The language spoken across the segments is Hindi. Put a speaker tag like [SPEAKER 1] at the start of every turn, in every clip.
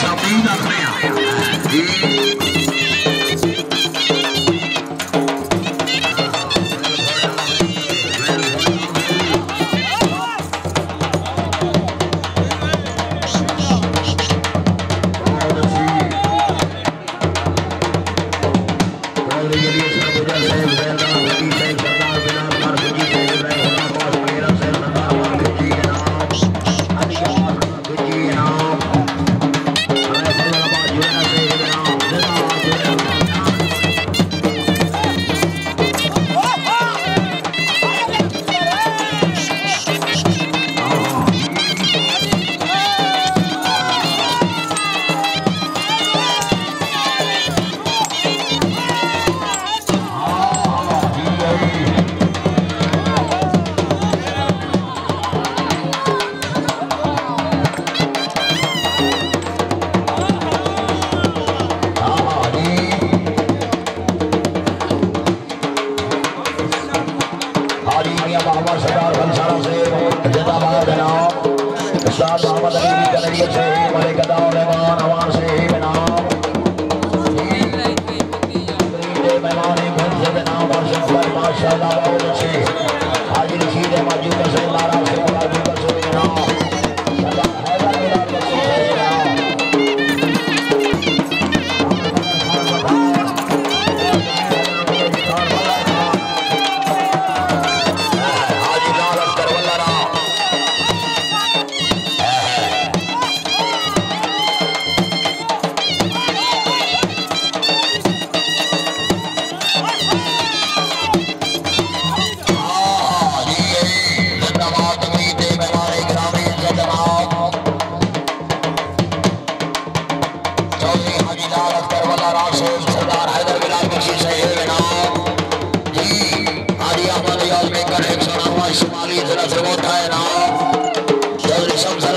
[SPEAKER 1] Chapim da Gadao Devana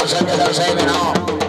[SPEAKER 1] Save it all.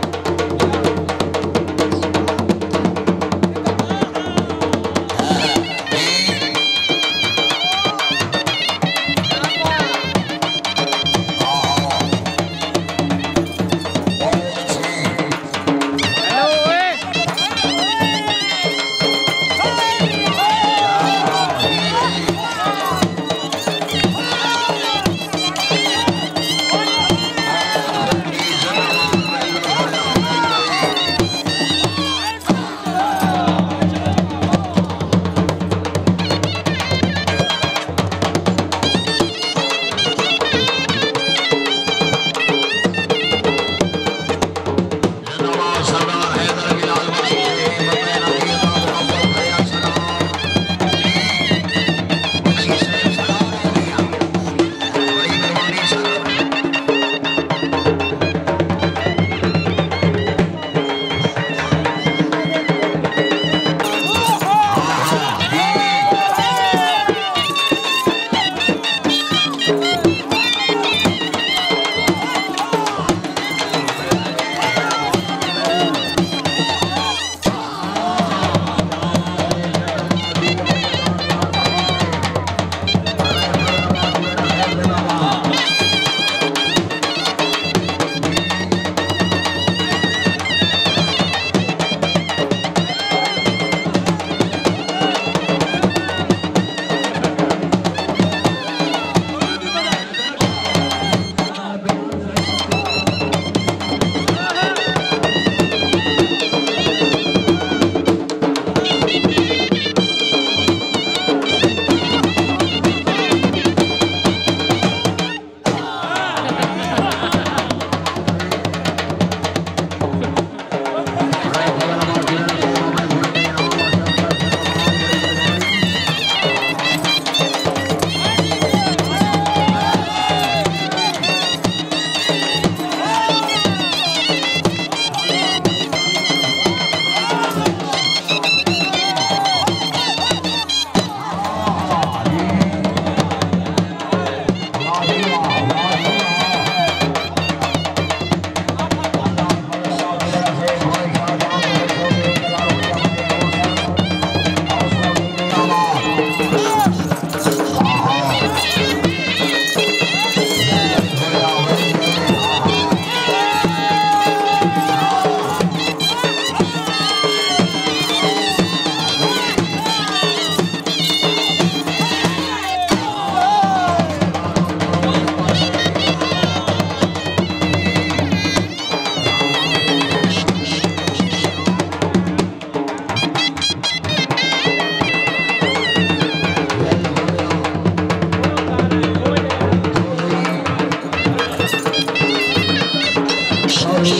[SPEAKER 1] に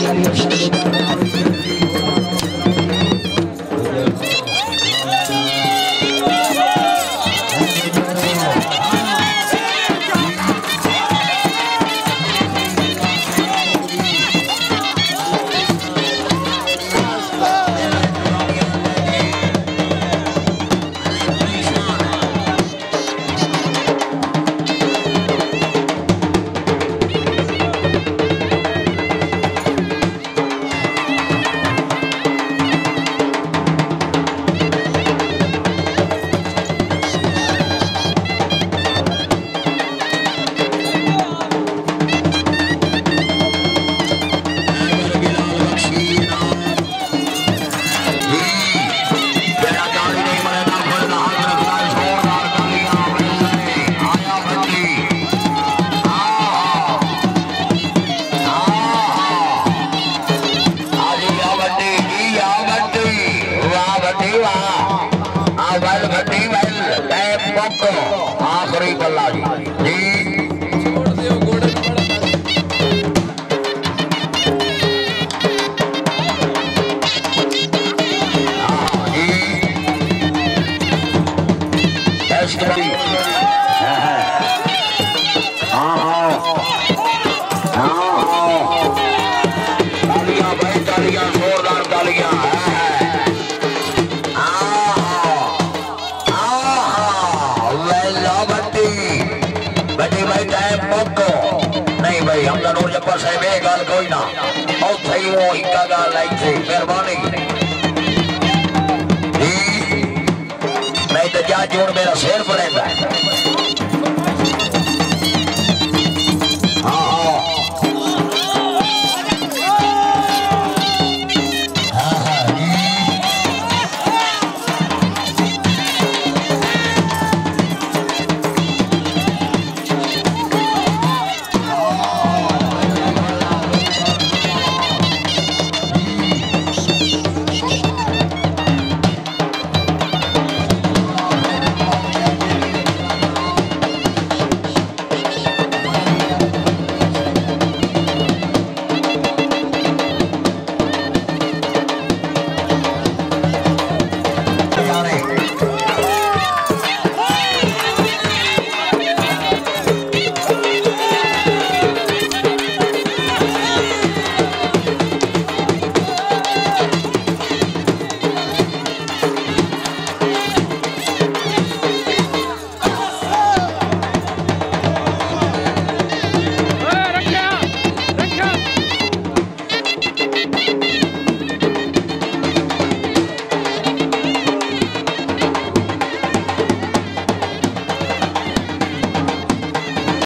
[SPEAKER 1] しった。日 बड़ी हाँ हाँ। हाँ भाई नहीं भाई हम नूर जब्बर साहब, ये गल कोई ना। और सही वो थी, मेहरबानी। ಜೋಡ್ ಮೇಲೆ ಸೇರ್ಪಡೆ